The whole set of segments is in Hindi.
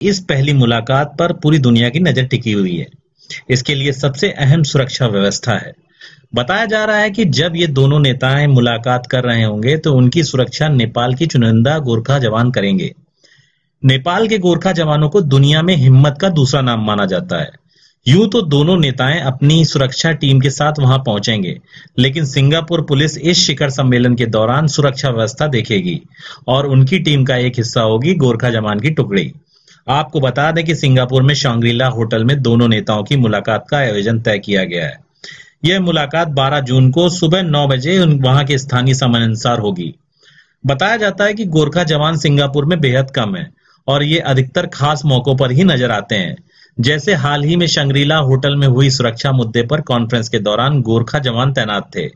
इस पहली मुलाकात पर पूरी दुनिया की नज़र टिकी हुई है। इसके लिए सबसे अहम सुरक्षा व्यवस्था है। बताया जा रहा है कि जब ये दोनों नेताएँ मुलाकात कर रहे होंगे तो उनकी सुरक्षा नेपाल की चुनिंदा गोरखा जवान करेंगे। नेपाल के गोरखा जवानों को दुनिया में हिम्मत का दूसरा नाम माना जाता है। यूँ तो दोनों नेताएँ अपनी सुरक्षा टीम के साथ वहाँ पहुँचेंगे, लेकिन सिंगापुर पुलिस इस शिखर सम्मेलन के दौरान सुरक्षा व्यवस्था देखेगी, और उनकी टीम का एक हिस्सा होगी गोरखा जवान की टुकड़ी। आपको बता दें कि सिंगापुर में शांग्रीला होटल में दोनों नेताओं की मुलाकात का आयोजन तय किया गया है। यह मुलाकात 12 जून को सुबह 9 बजे वहाँ के स्थानीय समय अनुसार होगी। बताया जाता है कि गोरखा जवान सिंगापुर में बेहद कम है और ये अधिकतर खास मौकों पर ही नज़र आते हैं। जैसे हाल ही में शंग्रीला होटल में हुई सुरक्षा मुद्दे पर कॉन्फ्रेंस के दौरान गोरखा जवान तैनात थे।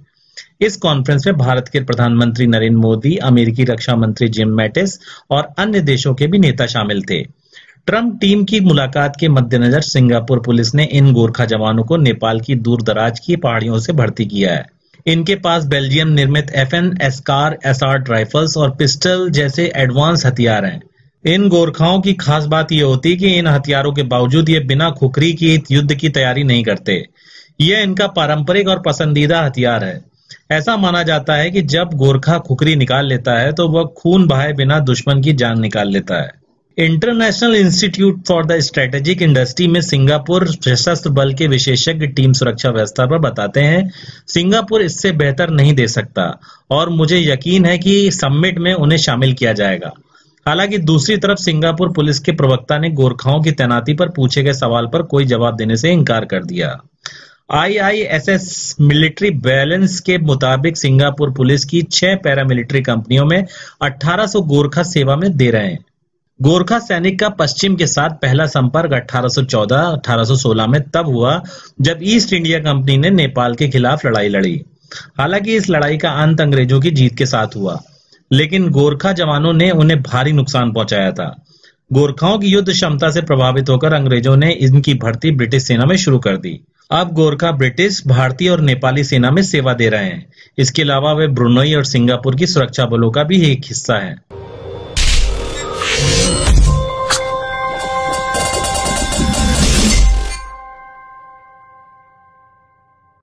इस कॉन्फ्रेंस में भारत के प्रधानमंत्री नरेंद्र मोदी, अमेरिकी रक्षा मंत्री जिम मैटिस और अन्य देशों के भी नेता शामिल थे। ट्रंप टीम की मुलाकात के मद्देनजर सिंगापुर पुलिस ने इन गोरखा जवानों को नेपाल की दूर दराज की पहाड़ियों से भर्ती किया है। इनके पास बेल्जियम निर्मित F N SCAR, SR rifles और पिस्टल जैसे एडवांस हथियार हैं। इन गोरखाओं की खास बात यह होती कि इन हथियारों के बावजूद ये बिना खुखरी की युद्ध की तैयारी नहीं करते। यह इनका पारंपरिक और पसंदीदा हथियार है। ऐसा माना जाता है कि जब गोरखा खुखरी निकाल लेता है तो वह खून बहाए बिना दुश्मन की जान निकाल लेता है। International institute for the strategic industry में सिंगापुर सशस्त्र बल के विशेषज्ञ टीम सुरक्षा व्यवस्था पर बताते हैं, सिंगापुर इससे बेहतर नहीं दे सकता और मुझे यकीन है कि समिट में उन्हें शामिल किया जाएगा। हालाँकि दूसरी तरफ़ सिंगापुर पुलिस के प्रवक्ता ने गोरखाओं की तैनाती पर पूछे गए सवाल पर कोई जवाब देने से इनकार कर दिया। आईआईएसएस मिलिट्री बैलेंस के मुताबिक सिंगापुर पुलिस की छह पैरामिलिट्री कंपनियों में 1800 गोरखा सेवा में दे रहे हैं। गोरखा सैनिक का पश्चिम के साथ पहला संपर्क 1814-1816 में तब हुआ जब ईस्ट इंडिया कंपनी ने नेपाल के खिलाफ लड़ाई लड़ी। हालाँकि इस लड़ाई का अंत अंग्रेज़ों की जीत के साथ हुआ, लेकिन गोरखा जवानों ने उन्हें भारी नुकसान पहुँचाया था। गोरखाओं की युद्ध क्षमता से प्रभावित होकर अंग्रेज़ों ने इनकी भर्ती ब्रिटिश सेना में शुरू कर दी। अब गोरखा ब्रिटिश, भारतीय और नेपाली सेना में सेवा दे रहे हैं। इसके अलावा वे ब्रुनोई और सिंगापुर की सुरक्षा बलों का भी एक हिस्सा है।